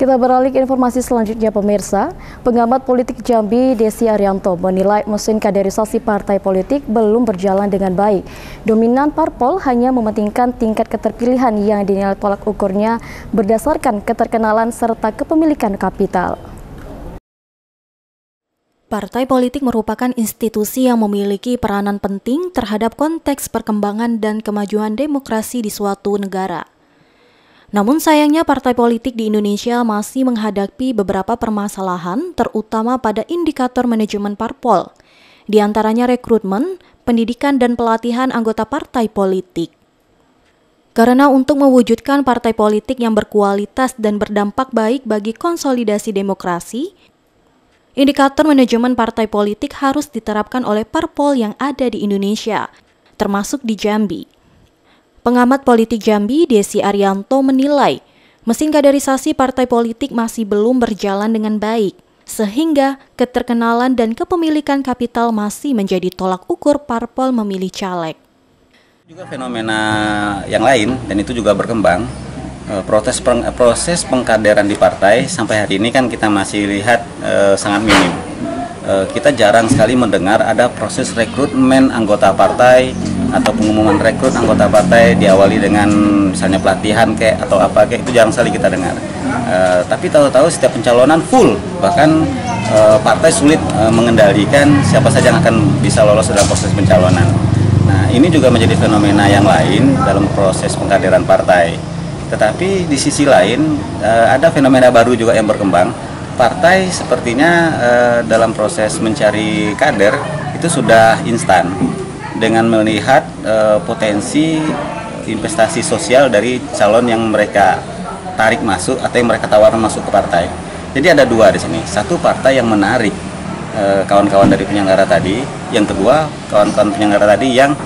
Kita beralih ke informasi selanjutnya pemirsa. Pengamat politik Jambi Desi Arianto menilai mesin kaderisasi partai politik belum berjalan dengan baik. Dominan parpol hanya mementingkan tingkat keterpilihan yang dinilai tolak ukurnya berdasarkan keterkenalan serta kepemilikan kapital. Partai politik merupakan institusi yang memiliki peranan penting terhadap konteks perkembangan dan kemajuan demokrasi di suatu negara. Namun sayangnya partai politik di Indonesia masih menghadapi beberapa permasalahan terutama pada indikator manajemen parpol, di antaranya rekrutmen, pendidikan dan pelatihan anggota partai politik. Karena untuk mewujudkan partai politik yang berkualitas dan berdampak baik bagi konsolidasi demokrasi, indikator manajemen partai politik harus diterapkan oleh parpol yang ada di Indonesia, termasuk di Jambi. Pengamat politik Jambi, Desi Arianto menilai, mesin kaderisasi partai politik masih belum berjalan dengan baik, sehingga keterkenalan dan kepemilikan kapital masih menjadi tolak ukur parpol memilih caleg. Juga fenomena yang lain, dan itu juga berkembang, eh, proses peng, proses pengkaderan di partai sampai hari ini kan kita masih lihat e, sangat minim. E, kita jarang sekali mendengar ada proses rekrutmen anggota partai atau pengumuman rekrut anggota partai diawali dengan misalnya pelatihan kayak atau apa kayak itu jarang sekali kita dengar. Uh, tapi tahu-tahu setiap pencalonan full bahkan uh, partai sulit uh, mengendalikan siapa saja yang akan bisa lolos dalam proses pencalonan. Nah ini juga menjadi fenomena yang lain dalam proses pengkaderan partai. Tetapi di sisi lain ada fenomena baru juga yang berkembang. Partai sepertinya dalam proses mencari kader itu sudah instan dengan melihat uh, potensi investasi sosial dari calon yang mereka tarik masuk atau yang mereka tawarkan masuk ke partai. Jadi ada dua di sini. Satu partai yang menarik eh, kawan-kawan dari penyelenggara tadi, yang kedua kawan-kawan penyelenggara tadi yang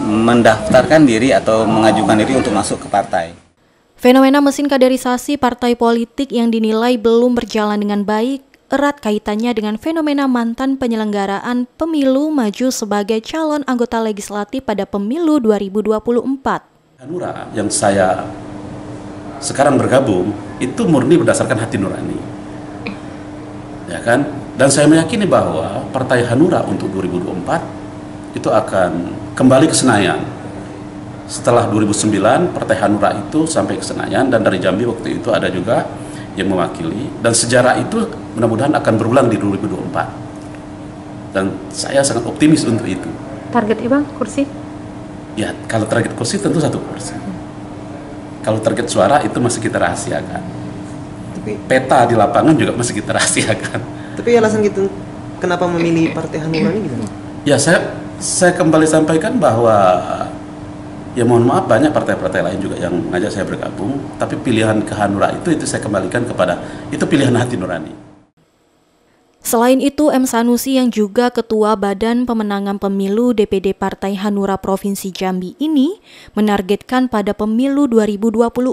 mendaftarkan diri atau mengajukan diri untuk masuk ke partai. Fenomena mesin kaderisasi partai politik yang dinilai belum berjalan dengan baik erat kaitannya dengan fenomena mantan penyelenggaraan pemilu maju sebagai calon anggota legislatif pada pemilu 2024. Hanura yang saya sekarang bergabung itu murni berdasarkan hati nurani. Ya kan? Dan saya meyakini bahwa Partai Hanura untuk 2024 itu akan kembali ke Senayan. Setelah 2009 Partai Hanura itu sampai ke Senayan dan dari Jambi waktu itu ada juga yang mewakili dan sejarah itu mudah-mudahan akan berulang di 2024 dan saya sangat optimis untuk itu. Targetnya bang kursi? Ya kalau target kursi tentu satu kursi. Kalau target suara itu masih kita rahasiakan. Tapi peta di lapangan juga masih kita rahasiakan. Tapi alasan gitu kenapa memilih partai Hanura ini gitu ya saya saya kembali sampaikan bahwa ya mohon maaf banyak partai-partai lain juga yang ngajak saya bergabung. Tapi pilihan ke Hanura itu itu saya kembalikan kepada itu pilihan hati nurani Selain itu, M. Sanusi yang juga Ketua Badan Pemenangan Pemilu DPD Partai Hanura Provinsi Jambi ini menargetkan pada pemilu 2024,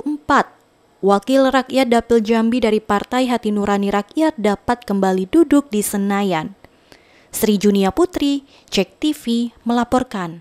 Wakil Rakyat Dapil Jambi dari Partai Hati Nurani Rakyat dapat kembali duduk di Senayan. Sri Junia Putri, Cek TV, melaporkan.